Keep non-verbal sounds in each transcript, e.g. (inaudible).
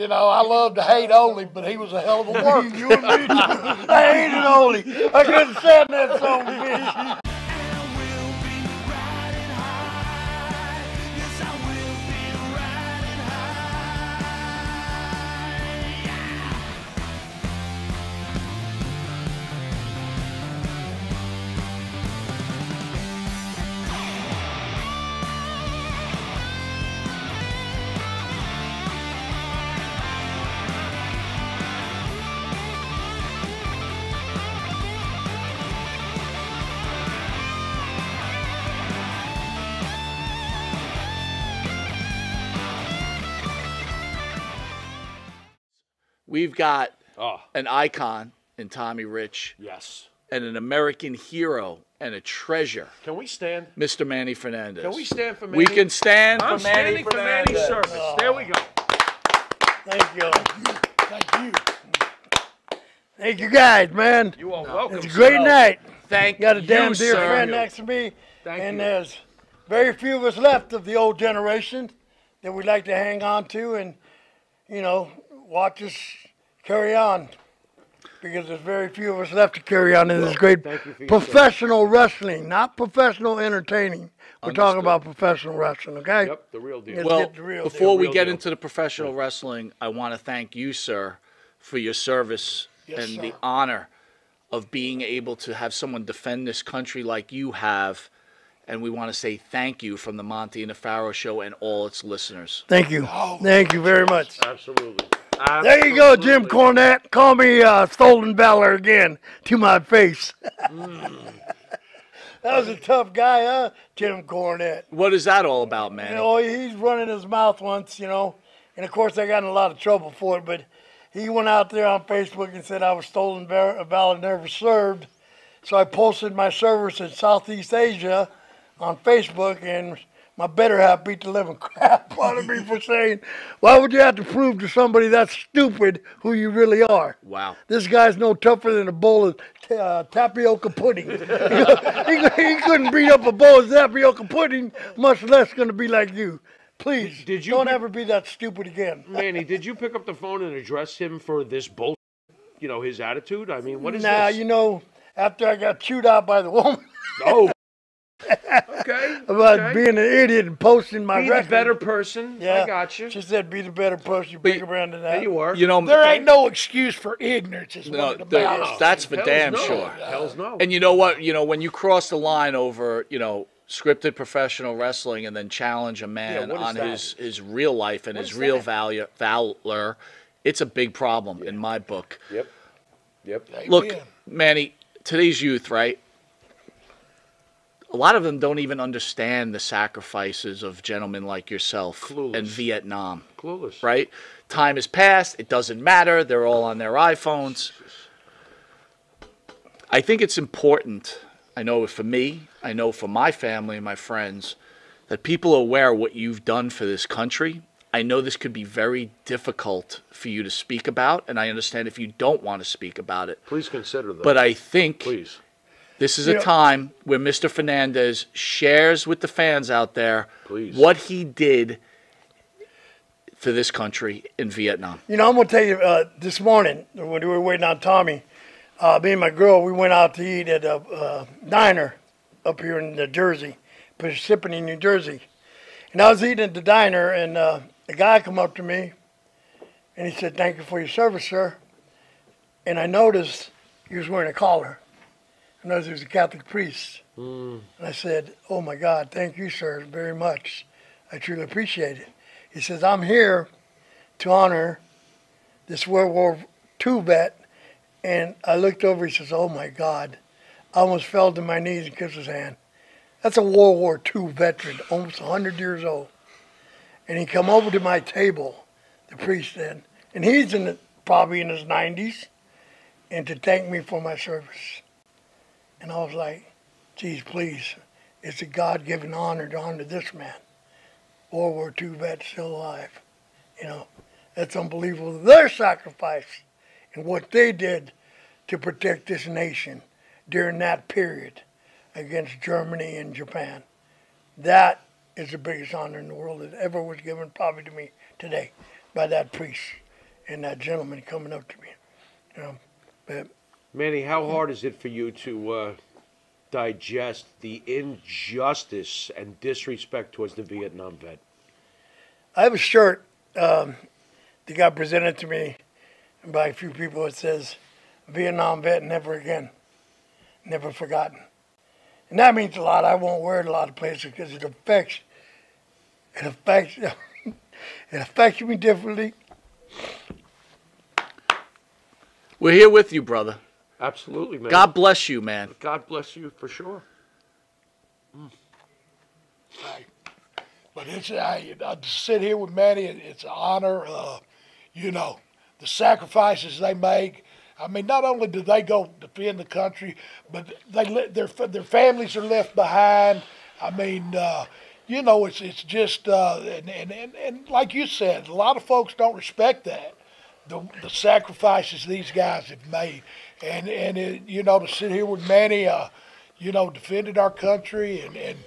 You know, I love to hate Ole, but he was a hell of a (laughs) worker. you and me (laughs) I hated Ole. I couldn't stand that song, bitch. We've got Oh, an icon in Tommy Rich yes. and an American hero and a treasure, Can we stand? Mr. Manny Fernandez. Can we stand for Manny? We can stand I'm for Manny standing for Manny's Fernandez. service. There we go. Thank you. Thank you. Thank you guys, man. You are welcome. It's a great So, night. Thank you. Got a you, damn dear sir. friend next to me, Thank and you. there's very few of us left of the old generation that we'd like to hang on to and, you know, watch us carry on. Because there's very few of us left to carry on in this great thank you professional wrestling, not professional entertaining. We're talking about professional wrestling, okay? Yep, the real deal. Yes. Well, get the real before deal, we real get deal. into the professional wrestling, I want to thank you, sir, for your service Yes, and the honor of being able to have someone defend this country like you have. And we want to say thank you from the Monte and the Pharaoh Show and all its listeners. Thank you. Oh, thank you very much. Absolutely. There you go, Jim Absolutely. Cornette. Call me uh, Stolen Valor again to my face. (laughs) that was a tough guy, huh, Jim Cornette? What is that all about, man? You know, he's running his mouth once, you know, and of course I got in a lot of trouble for it, but he went out there on Facebook and said I was stolen valor never served. So I posted my service in Southeast Asia on Facebook, and my better half beat the living (laughs) crap out of me for saying, why would you have to prove to somebody that's stupid who you really are? wow. This guy's no tougher than a bowl of uh, tapioca pudding. (laughs) he, he couldn't beat up a bowl of tapioca pudding, much less going to be like you. Please, Did you don't ever be that stupid again. Manny, did you pick up the phone and address him for this bull? You know his attitude. I mean, what is now, this? you know, after I got chewed out by the woman oh. (laughs) okay. About okay. being an idiot and posting my Be the record, better person. yeah, I got you. She said, "Be the better person, you But- bigger brand than that." There you are. You know, There ain't no excuse for ignorance. Is No, what it there- that's for Hells damn no. sure. Hell's no. And you know what? You know, when you cross the line over, you know, scripted professional wrestling and then challenge a man what is on that? his, his real life and What his real that? value, valor, it's a big problem in my book. yep. Yep. Look, Manny, today's youth, right? A lot of them don't even understand the sacrifices of gentlemen like yourself in Clueless. Vietnam, Clueless. right? Time has passed. It doesn't matter. They're all on their iPhones. I think it's important. I know for me, I know for my family and my friends, that people are aware of what you've done for this country. I know this could be very difficult for you to speak about, and I understand if you don't want to speak about it. Please consider that. But I think please. This is You a know- time where Mr. Fernandez shares with the fans out there Please. what he did for this country in Vietnam. You know, I'm gonna tell you. Uh, this morning when we were waiting on Tommy, uh, me and my girl, we went out to eat at a uh, diner up here in New Jersey, Parsippany, New Jersey. And I was eating at the diner, and uh, a guy come up to me, and he said, "Thank you for your service, sir." And I noticed he was wearing a collar. I noticed he was a Catholic priest. Hmm. And I said, "Oh my God, thank you, sir, very much. I truly appreciate it." He says, "I'm here to honor this World War II vet." And I looked over. He says, "Oh my God!" I almost fell to my knees and kissed his hand. That's a World War II veteran, almost 100 years old. And he come over to my table, the priest did, and he's in the, probably in his 90s, and to thank me for my service. And I was like, geez, please, it's a God-given honor to honor this man. World War II vet still alive. You know, that's unbelievable. Their sacrifice and what they did to protect this nation during that period against Germany and Japan. That is the biggest honor in the world that ever was given probably to me today by that priest. and that gentleman coming up to me. You know, but Manny, how hard is it for you to uh, digest the injustice and disrespect towards the Vietnam vet? I have a shirt um, that got presented to me by a few people. It says, Vietnam vet, never again, never forgotten. And that means a lot. I won't wear it a lot of places because it affects, it affects, (laughs) it affects me differently. We're here with you, brother. Absolutely, man. God bless you, man. God bless you for sure. But it's I, I to sit here with Manny. It's an honor. Uh, you know, the sacrifices they make. I mean, not only do they go defend the country, but they let their their families are left behind. I mean, uh, you know, it's it's just uh, and, and, and and like you said, a lot of folks don't respect that the the sacrifices these guys have made, and and it, you know to sit here with Manny, uh, you know, defended our country and and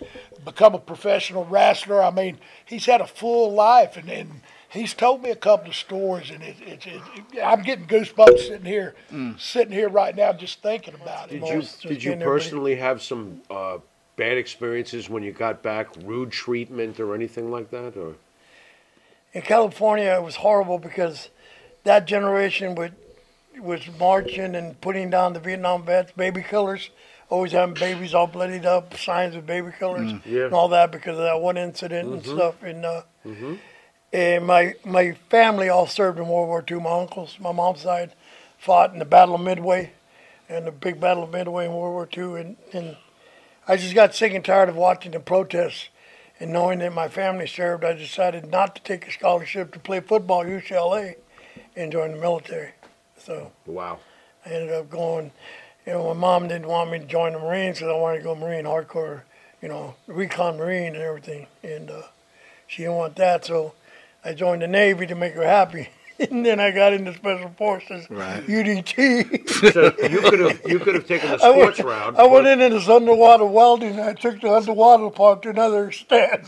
become a professional wrestler. I mean, he's had a full life, and and he's told me a couple of stories, and it, it, it, I'm getting goosebumps sitting here, sitting here right now, just thinking about it. Did you Most did you again, everybody- personally have some uh, bad experiences when you got back, rude treatment or anything like that, or? in California, it was horrible because that generation would was marching and putting down the Vietnam vets, baby killers, always having babies all bloodied up, signs of baby killers, mm. Yeah. and all that because of that one incident and mm-hmm. stuff. And uh, mm-hmm. and my my family all served in World War II. My uncles, my mom's side, fought in the Battle of Midway, and the big Battle of Midway in World War II. And and I just got sick and tired of watching the protests and knowing that my family served, I decided not to take a scholarship to play football at UCLA and join the military. So Wow. I ended up going. You know, my mom didn't want me to join the Marines because I wanted to go Marine hardcore, you know, recon Marine and everything. And uh, she didn't want that, so I joined the Navy to make her happy. (laughs) and then I got into Special Forces, Right. UDT. So you could have you could have taken the (laughs) I went, sports route. I went into this underwater welding I took the underwater part to another extent. (laughs)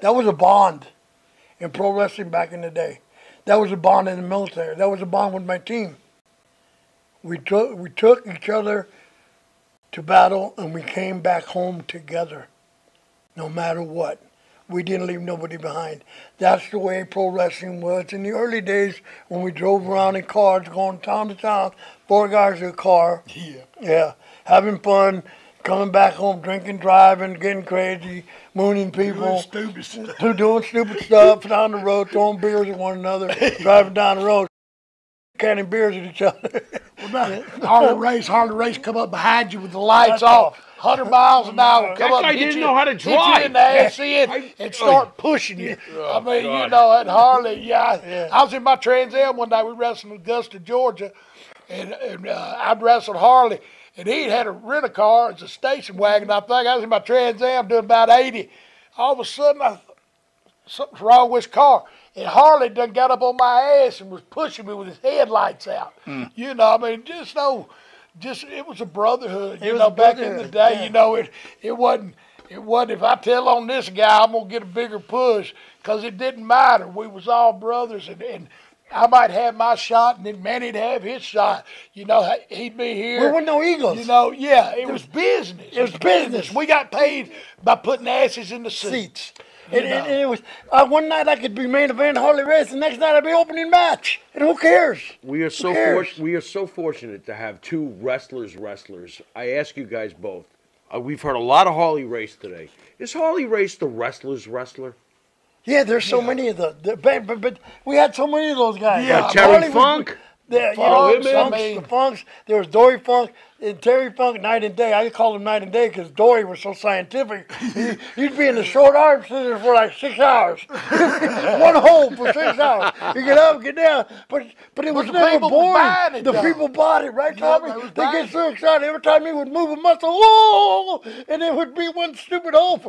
that was a bond in pro wrestling back in the day. That was a bond in the military. That was a bond with my team. We took we took each other to battle and we came back home together, no matter what. We didn't leave nobody behind. That's the way pro wrestling was in the early days when we drove around in cars, going town to town, four guys in a car. Yeah. Yeah, having fun, coming back home, drinking, driving, getting crazy, mooning people, stupid stuff. doing stupid stuff down the road, throwing beers at one another, (laughs) driving down the road, canning beers at each other. (laughs) Harley Race, Harley Race, come up behind you with the lights off, hundred miles an hour. Come That up, guy didn't you, know how to hit you in the drive. ass end, (laughs) and start pushing you. I mean, you know, at Harley, yeah, I, I was in my Trans Am one day. We wrestled in Augusta, Georgia, and, and uh, I'd wrestled Harley, and he had a rent a car. It's a station wagon. I think I was in my Trans Am doing about eighty. All of a sudden, I something's wrong with his car. And Harley done got up on my ass and was pushing me with his headlights out. You know, I mean, just no, just it was a brotherhood. You know, back in the day, yeah. you know, it it wasn't it wasn't. If I tell on this guy, I'm gonna get a bigger push because it didn't matter. We was all brothers, and and. I might have my shot, and then Manny'd have his shot. You know, he'd be here. we were no eagles. You know, yeah, it was business. It was business. We got paid by putting asses in the seats. seats. And, and, and it was uh, one night I could be main event Harley Race, the next night I'd be opening match. And who cares? We are so cares? for, we are so fortunate to have two wrestlers. Wrestlers. I ask you guys both. Uh, we've heard a lot of Harley Race today. Is Harley Race the wrestlers wrestler? Yeah, there's so many of the, the but, but, but we had so many of those guys. Yeah, Uh, Terry was- Funk. Yeah, you know, him. Funks, I mean- the Funks. There was Dory Funk and Terry Funk night and day. I called him night and day because Dory was so scientific. He, he'd be in the short arm scissors for like six hours, (laughs) one hole for six hours. You get up, get down, but but it was the never people was buying boring. it, The though. people bought it, right, Yeah, Tommy? they They get so excited every time he would move a muscle, whoa, and it would be one stupid hole.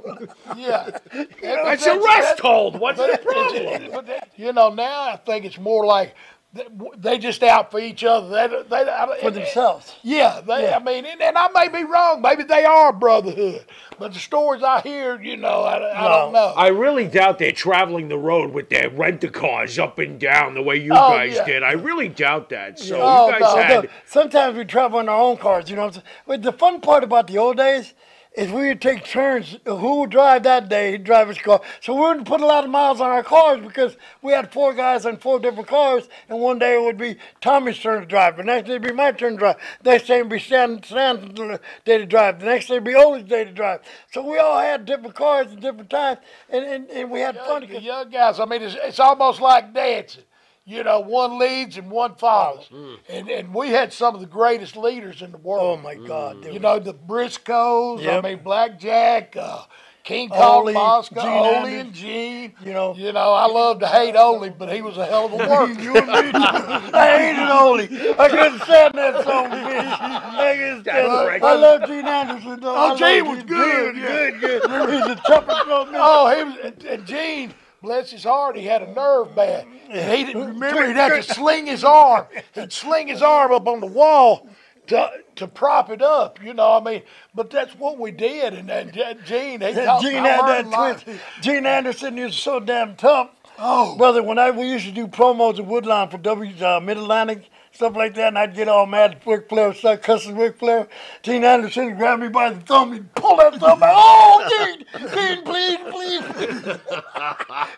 Yeah. (laughs) it's a rest hold. What's the problem? But that- you know, now I think it's more like they, they just out for each other. They, they, I- For themselves. Yeah, they, Yeah. I mean, and, and I may be wrong. Maybe they are brotherhood, but the stories I hear, you know, I, I don't know. I really doubt they're traveling the road with their rent a cars up and down the way you Oh, guys yeah. did. I really doubt that. So Oh, you guys no, had. Sometimes we travel in our own cars, you know. what I'm saying? But the fun part about the old days is we would take turns. Who would drive that day? He'd drive his car. So we wouldn't put a lot of miles on our cars because we had four guys on four different cars, and one day it would be Tommy's turn to drive. The next day it'd be my turn to drive. the Next day it'd be Stan, Stan's day to drive. The next day it'd be Ollie's day to drive. So we all had different cars at different times, and, and, and we had fun. the young guys, I mean, it's, it's almost like dancing. You know, one leads and one follows. And, and we had some of the greatest leaders in the world. Oh my God! dude. You know, the Briscoes, I mean, Blackjack, uh, King Kong Ole, Moscow, Ole and Gene. You know. You know, I love to hate Ole, but he was a hell of a (laughs) worker. You and me. (laughs) I hated Ole. I couldn't stand that song, bitch. I couldn't stand That's it. right. I love Gene Anderson, though. Oh, I love Gene was Gene. good, Good, good, good. He's a trumpet throat. Oh, he was, and- and Gene, bless his heart, he had a nerve bad. And he didn't remember he'd have to sling his arm. He'd sling his arm up on the wall to to prop it up. You know, what I mean, but that's what we did. And then Gene, Gene had that twist. Gene Anderson is so damn tough. Oh. Brother, when I we used to do promos at Woodline for W uh, Mid Atlantic, stuff like that, and I'd get all mad at Ric Flair, start cussing Ric Flair. Gene Anderson would grab me by the thumb and pull that thumb out. Oh, Gene, Gene, please, please.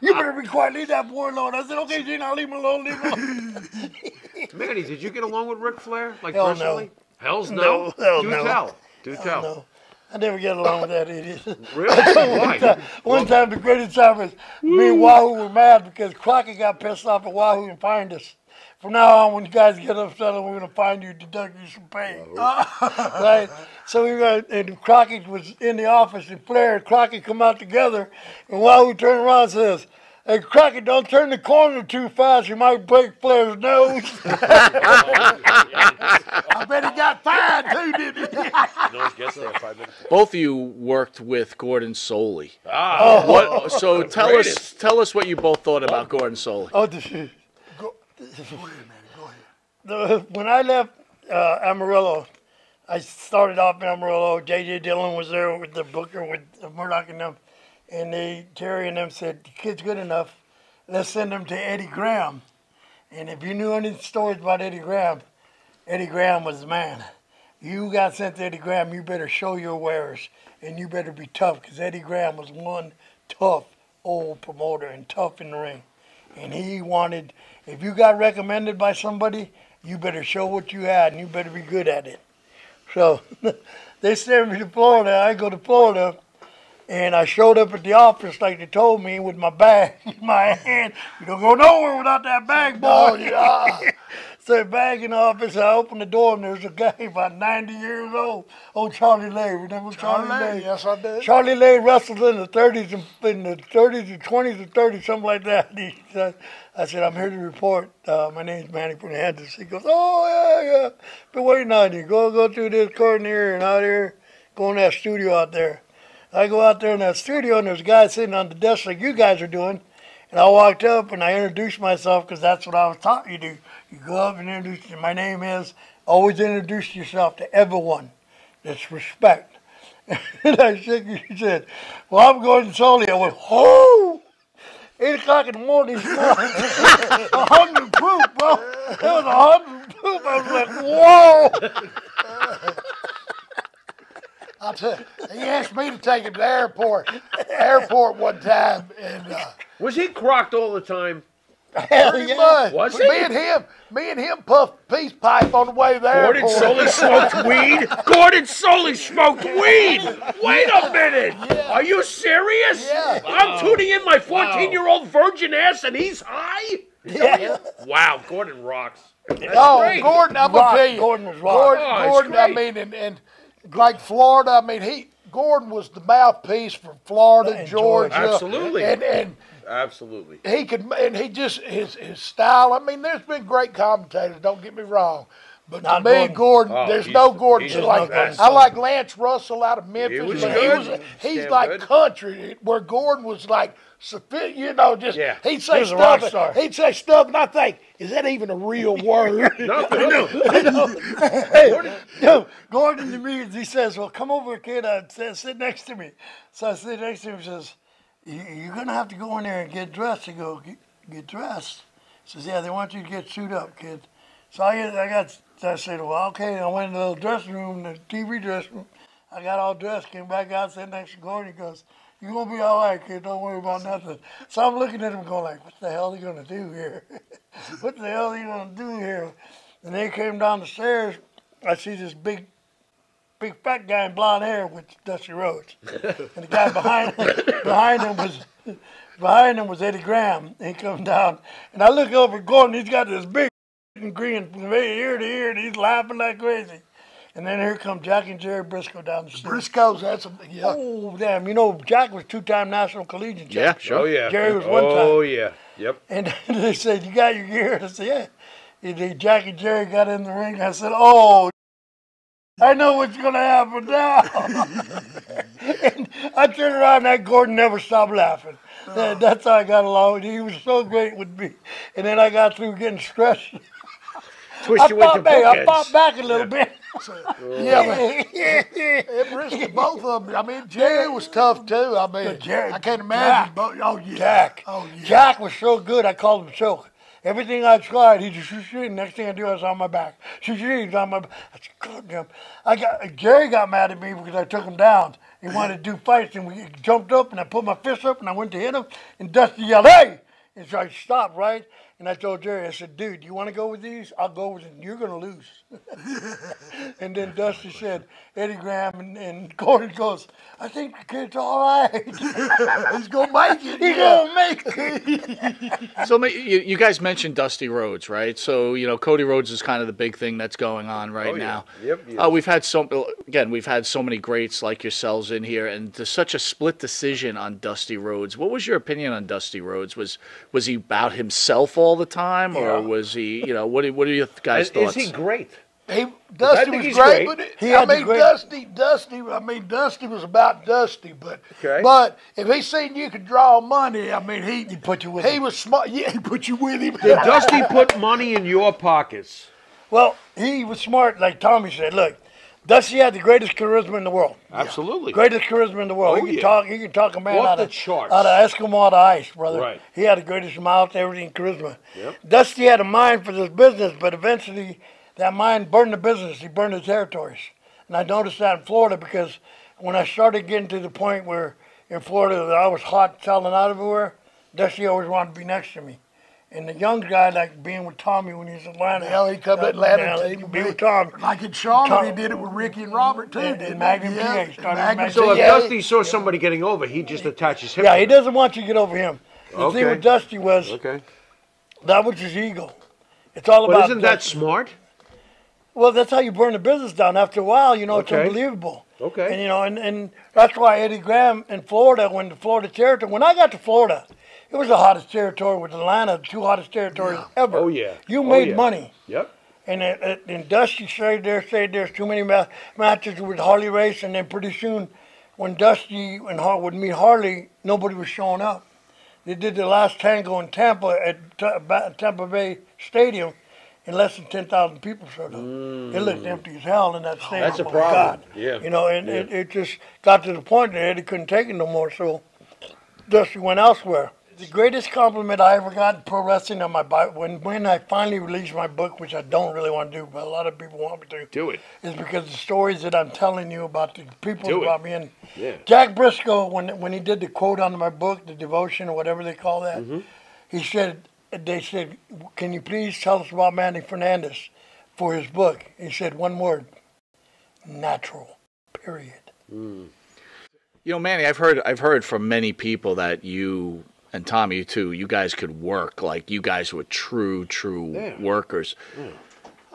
you better be quiet. Leave that boy alone. I said, okay, Gene, I'll leave him alone. Leave him alone. (laughs) Manny, did you get along with Ric Flair? Like Hell no. personally? Hell's no. No, hell Do no. tell. Do tell. (laughs) no. I never get along with that idiot. (laughs) Really? Why? One time, the greatest time was me and Wahoo were mad because Crockett got pissed off at Wahoo and fined us. From now on, when you guys get upset, we're going to find you, deduct you some pay. (laughs) right? So we were, and Crockett was in the office, and Flair and Crockett come out together, and while we turn around says, Hey, Crockett, don't turn the corner too fast. You might break Flair's nose. (laughs) I bet he got fined too, didn't he? Both of you worked with Gordon Solie. Ah, What? So tell us, tell us what you both thought about Gordon Solie. Oh, this is. The, when I left uh, Amarillo, I started off in Amarillo. J.J. Dillon was there with the Booker, with Murdoch and them. And they, Terry and them said, the kid's good enough. Let's send him to Eddie Graham. And if you knew any stories about Eddie Graham, Eddie Graham was the man. You got sent to Eddie Graham, you better show your wares. And you better be tough, because Eddie Graham was one tough old promoter and tough in the ring and he wanted if you got recommended by somebody you better show what you had and you better be good at it. So (laughs) they sent me to florida. I go to florida and i showed up at the office like they told me with my bag in (laughs) my hand. You don't go nowhere without that bag oh, boy. Oh, yeah. (laughs) so back in the office i opened the door and there's a guy (laughs) about 90 years old old charlie lay remember charlie, Charlie, lay yes, I did. Charlie Lay wrestled in the 30s and in the 30s and 20s and 30s, something like that. (laughs) He said, I said, I'm here to report. Uh, my name's Manny Fernandez. He goes, Oh yeah, yeah. Been waiting on you. Go go through this curtain here and out here. Go in that studio out there. I go out there in that studio and there's a guy sitting on the desk like you guys are doing. And I walked up and I introduced myself because that's what I was taught you do. You go up and introduce. My name is. Always introduce yourself to everyone. That's respect. (laughs) and I shook his he said, Well, I'm Gordon Solie. I went, Oh! Eight o'clock in the morning, it's (laughs) a hundred proof, bro. It was a hundred proof. I was like, Whoa! (laughs) I'll tell you, he asked me to take him to the airport, airport one time, and uh, Was he crocked all the time? Hell yeah. much, Was me and him, me and him puffed peace pipe on the way there. Gordon airport. Solie smoked (laughs) weed? Gordon Solie smoked weed! Wait a minute! Are you serious? Yeah. I'm tuning in my 14 year old virgin ass and he's high? Yeah. Wow, Gordon rocks. That's Oh, great. Gordon, I'm gonna tell you, Gordon was rock. Gordon, Oh, Gordon I mean, and, and like Florida, I mean, he Gordon was the mouthpiece for Florida, And Georgia, Georgia. Absolutely. and and Absolutely. he could, and he just his his style. I mean, there's been great commentators. Don't get me wrong, But Not to me, Gordon. Gordon, Oh, there's no Gordon. he's like, best. I like Lance Russell out of Memphis, was but good. he was, He he's was like good. country, where Gordon was like, you know, just Yeah. he'd say was a rock stuff. star. He'd say stuff, and I think, is that even a real word? (laughs) No, no, (laughs) (laughs) No, Gordon to me, he says, "Well, come over, kid. Uh, sit, sit next to me." So I sit next to him. He says, "You- "You're gonna have to go in there and get dressed." I go, "Get, get dressed." He says, "Yeah, they want you to get suited up, kid." So I, I got, I said, "Well, okay." I went in the little dressing room, the TV dressing room. I got all dressed, came back out, sat next to Gordon. He goes, "You gonna be all right, kid. Don't worry about nothing." So I'm looking at him, going like, "What the hell are you gonna do here? (laughs) what the hell are you gonna do here?" And they came down the stairs. I see this big, big fat guy in blonde hair with Dusty Rhodes, and the guy behind behind him was behind him was Eddie Graham. And he comes down, and I look over at Gordon. He's got this big grin from ear to ear, and he's laughing like crazy. And then here come Jack and Jerry Briscoe down the stairs. Briscoes, that's a, yeah. Oh damn! You know Jack was two-time national collegiate Yeah, champion. sure. Oh yeah. Jerry was one Oh yeah. Yep. And (laughs) they said, "You got your gear?" I said, "Yeah." And then Jack and Jerry got in the ring. I said, "Oh, I know what's gonna happen now." and (laughs) I turned around, and that Gordon never stopped laughing. Oh. That- That's how I got along. He was so great with me. And then I got through getting stressed. Twist I you into fought back. I bookends. fought back a little bit. (laughs) Yeah, but it Briscoe, both of them. I mean, Jerry was tough too. I mean, Jerry- I can't imagine. Jack. Both, oh yeah, Jack. Oh yeah. Jack was so good, I called him Choke. Everything I tried, he just shoot, shoot. Next thing I do, I was on my back. Shoot, shoot, he's on my back. I said. I got, Jerry got mad at me because I took him down. He wanted to do fights, and we jumped up, and I put my fist up, and I went to hit him, and Dusty yelled, hey! And so I stopped, right? And I told Jerry, I said, dude, do you want to go with these? I'll go with it. You're going to lose. (laughs) and then Dusty said, Eddie Graham and, and Gordon goes, I think the kid's all right. (laughs) He's gonna make it. He's gonna make it. (laughs) So you, you guys mentioned Dusty Rhodes, right? So you know Cody Rhodes is kind of the big thing that's going on right Oh, yeah. now. Yep, he Uh, we've had so again, we've had so many greats like yourselves in here, and there's such a split decision on Dusty Rhodes. What was your opinion on Dusty Rhodes? Was was he about himself all the time, or was he? You know, what are, what are your guys' Is, thoughts? is he great? He Dusty was great, great. but He I mean great- Dusty, Dusty. I mean Dusty was about Dusty, but Okay. but if he seen you could draw money, I mean he He put you with him. he him. was smart. Yeah, he put you with him. Did Dusty put money in your pockets? Well, he was smart, like Tommy said. Look, Dusty had the greatest charisma in the world. Absolutely. Greatest charisma in the world. Oh, he could yeah. talk. He could talk a man Off out the of charts. out of Eskimo to ice, brother. Right. He had the greatest mouth, everything, charisma. Yep. Dusty had a mind for this business, but eventually that mind burned the business. He burned the territories, and I noticed that in Florida because when I started getting to the point where in Florida that I was hot, selling out everywhere, Dusty always wanted to be next to me. And the young guy, like being with Tommy when he was in Atlanta. Hell, he come to Atlanta man, and be him with Tommy. Like in Charlotte, Tom- he did it with Ricky and Robert too. And- and? Magnum yeah. T.A., started Magnum Magnum So if Yeah. Dusty saw somebody getting over, he just attaches his hip. Yeah, he doesn't want you to get over him. The thing with Dusty was Okay. that was his ego. It's all But about. isn't that Dusty. smart? Well, that's how you burn the business down. After a while, you know, Okay. it's unbelievable. Okay. And you know, and, and that's why Eddie Graham in Florida, when the Florida territory, when I got to Florida, it was the hottest territory with Atlanta, the two hottest territories ever. Oh, yeah. You Oh, made yeah. money. Yep. And, it, it, and Dusty stayed there, stayed there. Too many ma- matches with Harley Race, and then pretty soon, when Dusty and Har- would meet Harley, nobody was showing up. They did the last tango in Tampa at Ba- Tampa Bay Stadium, and less than ten thousand people showed up. It looked mm. empty as hell in that oh, stadium. That's a Oh, problem. God. Yeah. You know, and it, it just got to the point that Eddie couldn't take it no more. So Dusty went elsewhere. The greatest compliment I ever got in pro wrestling on my bi- when when I finally released my book, which I don't really want to do, but a lot of people want me to, Do it. is because the stories that I'm telling you about the people Do it. about me and Yeah. Jack Briscoe when when he did the quote on my book, the devotion or whatever they call that, Mm-hmm. he said they said, "Can you please tell us about Manny Fernandez for his book?" He said one word: natural. Period. You know, Manny, I've heard I've heard from many people that you and Tommy too. You guys could work like you guys were true, true Yeah. workers.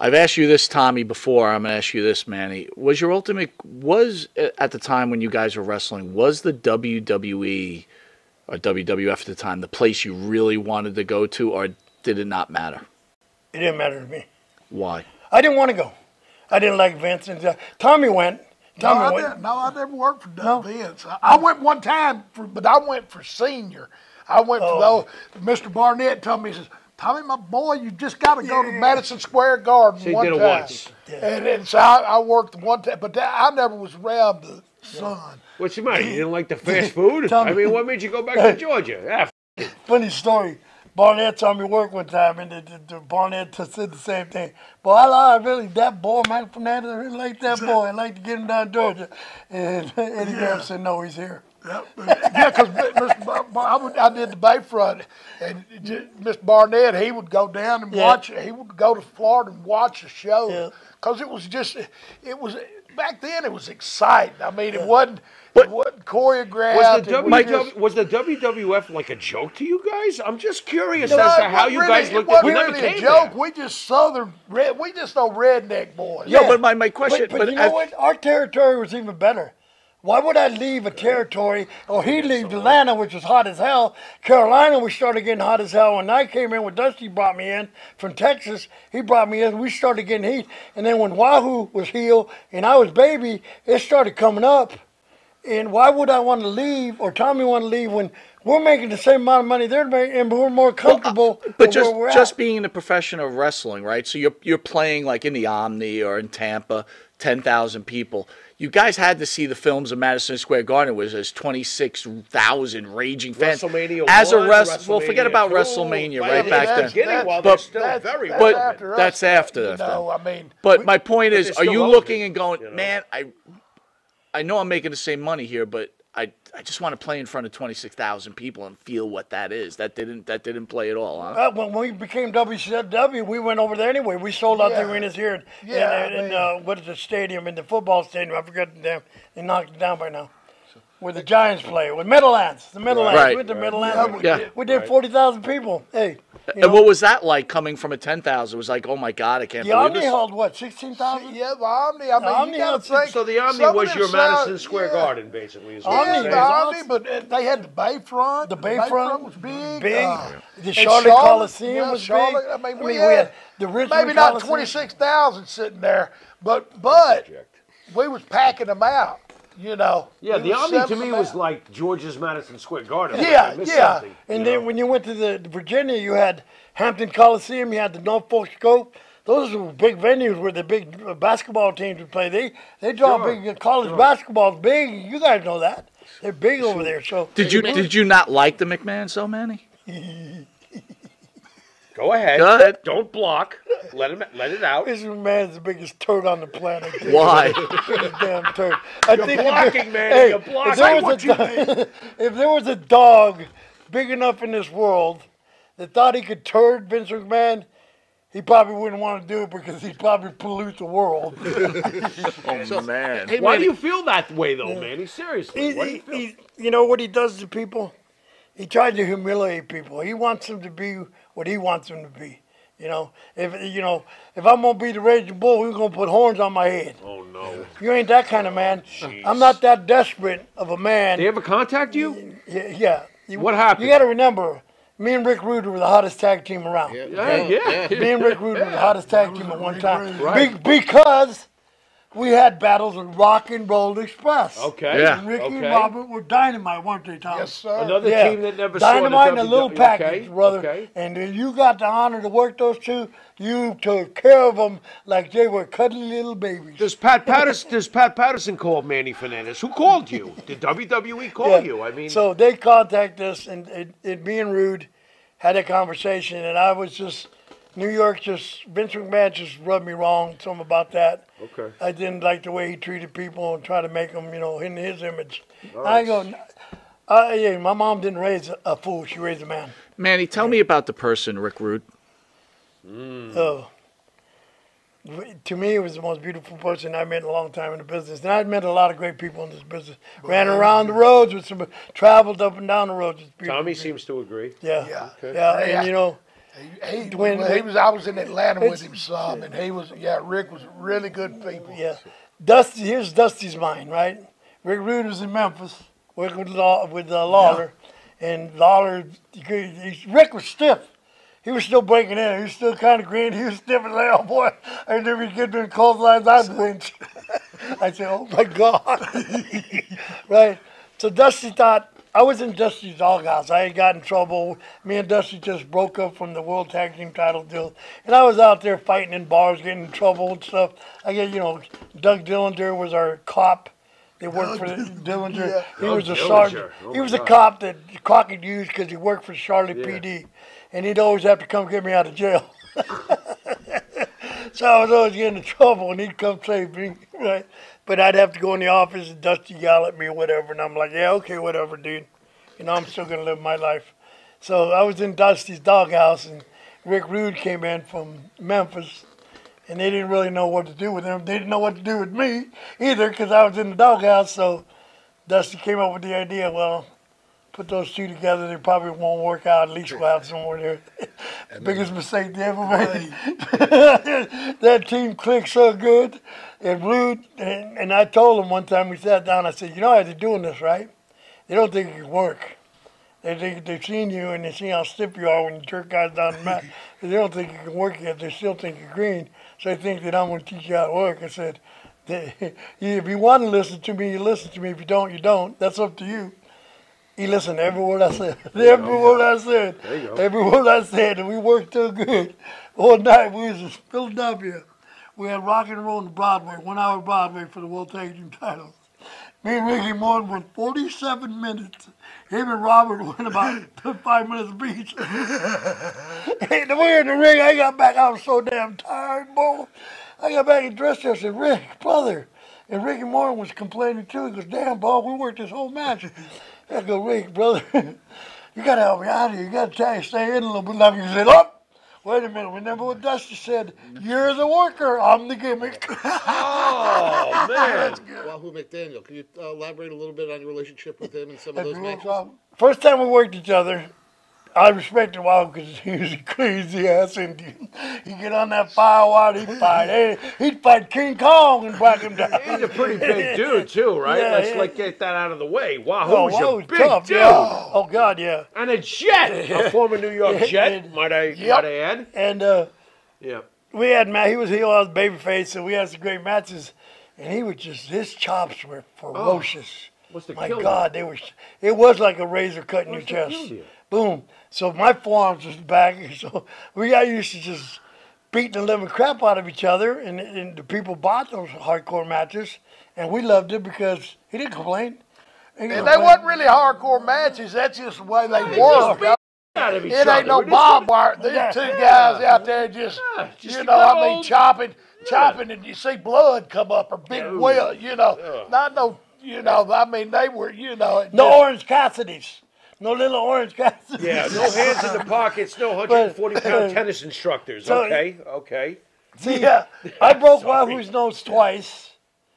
I've asked you this, Tommy, before. I'm going to ask you this, Manny. Was your ultimate was at the time when you guys were wrestling? Was the WWE or WWF at the time the place you really wanted to go to, or did it not matter? It didn't matter to me. Why? I didn't want to go. I didn't like Vince. And uh, Tommy went. No, Tommy I went. didn't. No, I never worked for No? Vince. I, I went one time, for, but I went for senior. I went Oh. for those. Mr. Barnett told me, he says, Tommy, my boy, you just got to go to Madison Square Garden So you one did it time. once. And, and so I, I worked one time, but that, I never was around the sun. What's the matter? You didn't like the (laughs) fast food? Tell I mean, what made you go back to Georgia? Ah, Funny story. Barnett told me work one time, and the, the, the Barnett said the same thing. Boy, I, I really that boy, Mike Fernandez, I really like that (laughs) boy. I like to get him down to Georgia. And (laughs) Eddie Graham said, "No, he's here." Yeah, because Mr. Bar- Bar- I, would, I did the Bayfront, and Mr. Barnett, he would go down and Yeah. watch. He would go to Florida and watch the show Yeah. because it was just, it was back then. It was exciting. I mean, it wasn't, it wasn't choreographed. was the, it was WW, just- was the WWF like a joke to you guys? I'm just curious No, as to how you really- guys it looked at wasn't We really a joke. there. We just southern red. We just no redneck boys. No, but my, my question, But, but but, you know what? Our territory was even better. Why would I leave a territory, or he leave Atlanta, which was hot as hell? Carolina, we started getting hot as hell. When I came in, when Dusty brought me in from Texas, he brought me in. We started getting heat, and then when Wahoo was heel and I was baby, it started coming up. And why would I want to leave, or Tommy want to leave when we're making the same amount of money they're making, and we're more comfortable? uh, but just just being in the profession of wrestling, right? So you're you're playing like in the Omni or in Tampa, ten thousand people. You guys had to see the films of Madison Square Garden, which is twenty six thousand raging fans. WrestleMania As a one, wrestler, well, forget about two, WrestleMania right, right yeah, back that's then. getting while But- still That's- very that's But well. after us, that's after you that, know, I mean, But my point is, they're you relevant, looking and going, you know? man? I I know I'm making the same money here, but I I just want to play in front of twenty six thousand people and feel what that is. That didn't that didn't play at all, huh? Uh, when we became WCW, we went over there anyway. We sold out Yeah. the arenas here in, Yeah, in, in, I mean- uh, what is the stadium, in the football stadium. I forgot the damn, they knocked it down by now. Where the Giants play, with Meadowlands, the Meadowlands. Right. We went to Meadowlands. Yeah, we, we Yeah. did. we did 40,000 people. Hey, you and what was that like coming from a ten thousand? It was like, oh my god, I can't the believe Omni this. held what, 16,000? Yeah, the Omni. I mean, Omni you got had to think. So the Omni was your sound- Madison Square yeah. Garden, basically. Is what Omni you're Yeah, saying. the was Omni, but uh, they had the Bayfront. The The Bayfront Bayfront was big. Big. uh, the and Charlotte Coliseum yeah, was Charlotte, big. I mean, I we, mean, had, the Richmond maybe not twenty six thousand sitting there, but but we was packing them out. You know. Yeah, the was Omni to me them was like George's Madison Square Garden. Yeah, yeah. something, And you then know? when you went to the Virginia, you had Hampton Coliseum, you had the Norfolk Scope. Those were big venues where the big uh, basketball teams would play. They they draw Sure, big uh, college basketball. Big, you guys know that. They're big over there. So Did you did you not like the McMahon so many? (laughs) Go ahead. Go ahead. Don't block. Let him. Let it out. this man's the biggest turd on the planet. dude. Why? Damn turd. I You're think if blocking, there- man. Hey, You're if blocking. there was a do- (laughs) if there was a dog big enough in this world that thought he could turd Vince McMahon, he probably wouldn't want to do it because he'd probably pollute the world. (laughs) oh man. Hey, why do you feel that way, though, Manny? Seriously. He, Why do he, you he- you know what he does to people? He tries to humiliate people. He wants them to be what he wants them to be. You know, if you know, if I'm gonna be the raging bull, we're gonna put horns on my head. Oh no. You ain't that kind of man. I'm not that desperate of a man. They ever contact you? Yeah, yeah. You- What happened? You got to remember, me and Rick Rude were the hottest tag team around. Yeah, yeah. Me and Rick Rude were the hottest tag team at one time. Right. Be- because we had battles with Rock and Roll Express. Okay. Yeah. And Ricky and Robert were dynamite, weren't they, Tom? Yes, sir. Another Yeah. team that never Dynamite saw the and a little WWE. package, okay. brother. Okay. And then you got the honor to work those two. You took care of them like they were cuddly little babies. Does Pat Patterson? Does Pat Patterson call Manny Fernandez? Who called you? Did WWE call Yeah. you? I mean, so they contact us, and it, it being rude, had a conversation, and I was just New York. Just Vince McMahon just rubbed me wrong. Something about that. Okay. I didn't like the way he treated people and try to make them, you know, in his image. I go. Uh, yeah, my mom didn't raise a, a fool. She raised a man. Manny, tell me about the person Rick Rude. Oh. To me, it was the most beautiful person I met in a long time in the business. And I've met a lot of great people in this business. Ran around the roads with some, traveled up and down the roads. with Tommy people. seems to agree. Yeah. Yeah. Yeah. Yeah. And you know, He, he, When- when, he was, I was in Atlanta with him some, and he was, yeah, Rick was really good people. yeah. Dusty, here's Dusty's mind, right? Rick Rude was in Memphis, working with, Law, with uh, Lawler. And Lawler, Rick was stiff. he was still breaking in. He was still kind of green. He was sniffing like, oh boy, I never get to clotheslines. I flinch. (laughs) I said, oh my God. (laughs) right. So Dusty thought, I was in Dusty's doghouse. I had got in trouble. Me and Dusty just broke up from the World Tag Team title deal. And I was out there fighting in bars, getting in trouble and stuff. I get, you know, Doug Dillinger was our cop. They worked for the Dillinger. Yeah. He Doug was a sergeant. Oh he my was a cop that Crockett used because he worked for Charlotte Yeah. PD. And he'd always have to come get me out of jail. (laughs) So I was always getting in trouble, and he'd come save me, (laughs) right? But I'd have to go in the office, and Dusty yell at me or whatever, and I'm like, yeah, okay, whatever, dude. You know, I'm still gonna live my life. So I was in Dusty's doghouse, and Rick Rude came in from Memphis, and they didn't really know what to do with him. They didn't know what to do with me either, because I was in the doghouse. So Dusty came up with the idea, well, put those two together, they probably won't work out. At least we'll have somewhere there. (laughs) Biggest mistake they ever made. (laughs) that team clicked so good. And Rude, and, and I told them one time we sat down, I said, you know how they're doing this, right? They don't think it can work. They think they've seen you and they see how stiff you are when you jerk guys down the mat. (laughs) they don't think it can work yet. They still think you're green. So they think that I'm going to teach you how to work. I said, if you want to listen to me, you listen to me. If you don't, you don't. That's up to you. He listened to every word I said. (laughs) every word I said. There you go. Every word I said. And we worked so good. One night we was in Philadelphia. We had rock and roll on Broadway, one hour Broadway for the World Tag Team titles. Me and Ricky Morton went 47 minutes. Him and Robert (laughs) went about five minutes each. (laughs) and we're in the ring. I got back. I was so damn tired, boy. I got back and dressed. I said, Rick, brother. And Ricky Morton was complaining too. He goes, damn, Bob, we worked this whole match. I go, Rick, brother, (laughs) you got to help me out here. You got to try to stay in a little bit longer. He said, oh, wait a minute. Remember what Dusty said? You're the worker. I'm the gimmick. (laughs) Oh man. Wahoo McDaniel, can you uh, elaborate a little bit on your relationship with him and some of those matches? First time we worked each other, I respect respected Wild because he was a crazy ass Indian. He'd get on that firewire, he'd fight. (laughs) He'd fight King Kong and break him down. He's a pretty big (laughs) dude too, right? Yeah, Let's yeah. like get that out of the way. Wahoo Oh, was Wahoo a big tough, dude. yeah. Oh God, yeah. And a jet, a (laughs) former New York. Jet, might I, Yep. might I add? And uh, Yeah. we had Matt. He was heel, I was babyface, so we had some great matches. And he was just his chops were ferocious. Must have My God, they were. It was like a razor cutting your chest. Killed you. Boom. So my forearms was back. (laughs) So we got used to just beating the living crap out of each other, and, and the people bought those hardcore matches, and we loved it because he didn't complain. He didn't And they complain. wasn't really hardcore matches. That's just the way they just work. beat Out of each It other. ain't no It is bob what wire. These two Yeah. guys out there just, Yeah, just you know, I mean, old- chopping, chopping, and you see blood come up or big Yeah. well, you know, Yeah. not no, you know, I mean, they were, you know, it No just- Orange Cassidy's. No little Orange Cassidy's. Yeah, no hands in the (laughs) pockets, no 140 pound (clears throat) tennis instructors. So- Okay, okay. See, Yeah. I broke. Wahoo's nose twice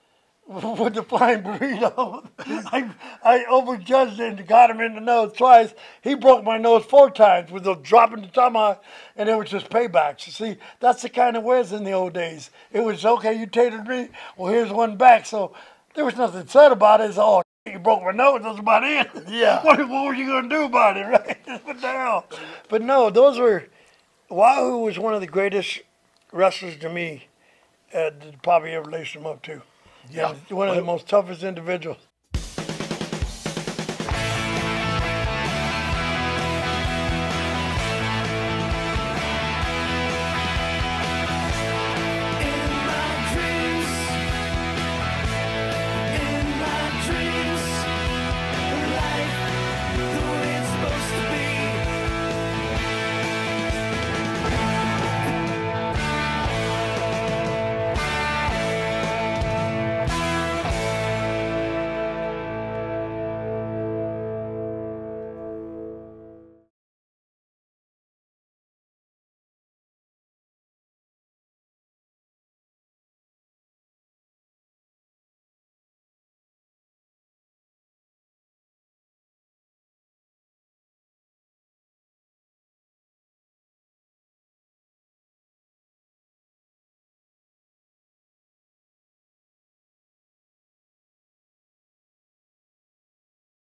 (laughs) with the flying burrito. (laughs) I, I overjudged it and got him in the nose twice. He broke my nose four times with a drop in the tomahawk, and it was just paybacks. You see, that's the kind of ways in the old days. It was okay, you tatered me. Well, here's one back. So there was nothing said about it. It's all you broke my nose. That's about it. Yeah. (laughs) What, what were you gonna do about it, (laughs) right? the hell? But no, those were. Wahoo was one of the greatest wrestlers to me uh, probably ever laced him up to. Yeah. And one of the most toughest individuals.